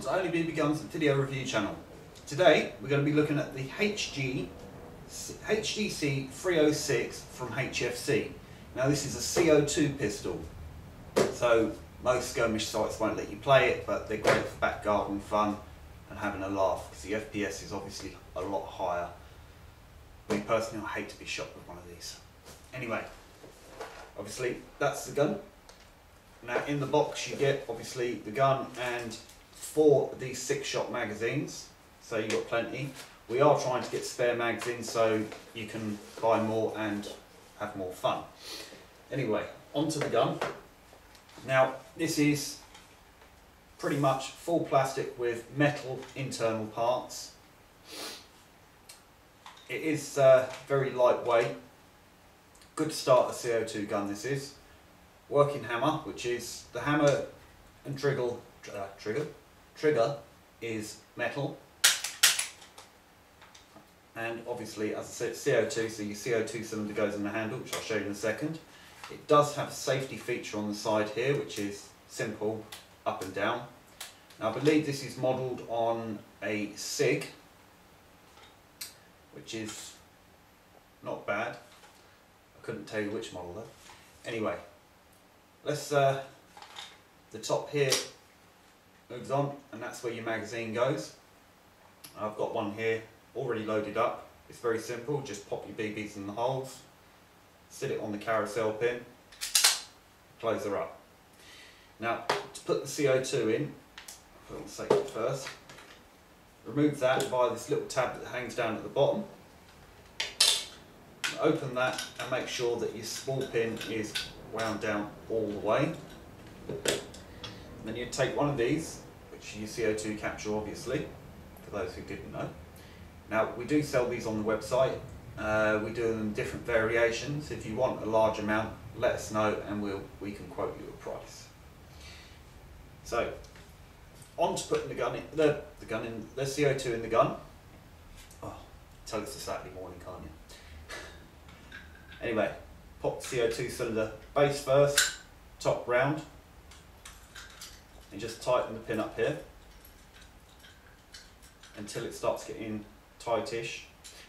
welcome to Only BB Guns video review channel. Today we're going to be looking at the HG HGC 306 from HFC. Now this is a CO2 pistol, so most skirmish sites won't let you play it, but they're great for back garden fun and having a laugh because the FPS is obviously a lot higher. Me personally, I hate to be shot with one of these. Anyway, obviously that's the gun. Now in the box you get obviously the gun and four of these six shot magazines, so you've got plenty. We are trying to get spare magazines so you can buy more and have more fun. Anyway, onto the gun. Now this is pretty much full plastic with metal internal parts. It is uh, very lightweight. Good start a CO2 gun this is working hammer, which is the hammer and trigger, uh, trigger, trigger is metal. And obviously, as I said, CO2, so your CO2 cylinder goes in the handle, which I'll show you in a second. It does have a safety feature on the side here, which is simple, up and down. Now I believe this is modelled on a SIG, which is not bad. I couldn't tell you which model though. Anyway, let's uh, the top here moves on and that's where your magazine goes. I've got one here already loaded up. It's very simple just pop your BBs in the holes sit it on the carousel pin close her up. Now to put the CO2 in put on safety first remove that via this little tab that hangs down at the bottom. Open that and make sure that your small pin is wound down all the way. Then you take one of these, which you CO2 capture obviously, for those who didn't know. Now we do sell these on the website. Uh, we do them in different variations. If you want a large amount, let us know and we'll, we can quote you a price. So, on to putting the gun in, the, the gun in, the CO2 in the gun. Oh, tell it's a Saturday morning, can't you? anyway, pop the CO2 cylinder base first, top round, and just tighten the pin up here until it starts getting tightish.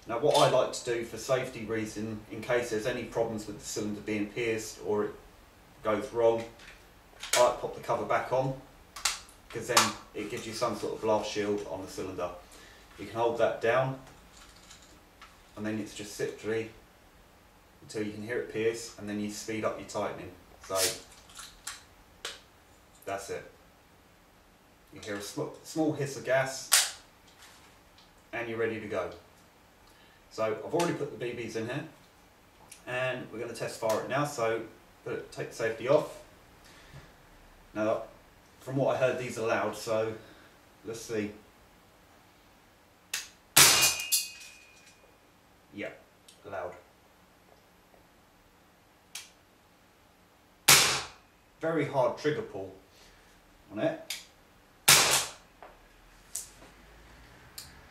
Now what I like to do for safety reason, in case there's any problems with the cylinder being pierced or it goes wrong, I like pop the cover back on because then it gives you some sort of blast shield on the cylinder. You can hold that down and then it's just simply until you can hear it pierce and then you speed up your tightening. So that's it. You hear a sm small hiss of gas and you're ready to go. So I've already put the BBs in here and we're going to test fire it now so put it, take the safety off. Now from what I heard these are loud so let's see. Yeah, loud. very hard trigger pull on it.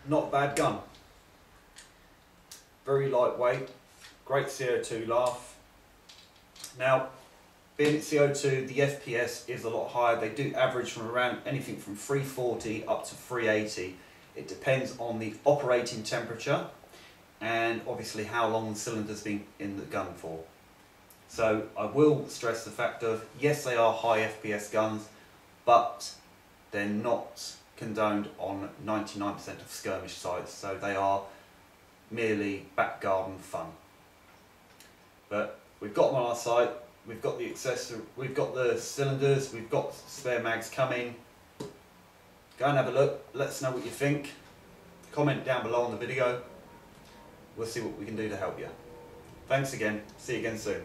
Not bad gun. Very lightweight, great CO2 laugh. Now, being at CO2, the FPS is a lot higher. They do average from around anything from 340 up to 380. It depends on the operating temperature and obviously how long the cylinder's been in the gun for. So I will stress the fact of, yes they are high FPS guns, but they're not condoned on 99% of skirmish sites, so they are merely back garden fun. But we've got them on our site, we've got the accessory, we've got the cylinders, we've got spare mags coming. Go and have a look, let us know what you think. Comment down below on the video. We'll see what we can do to help you. Thanks again, see you again soon.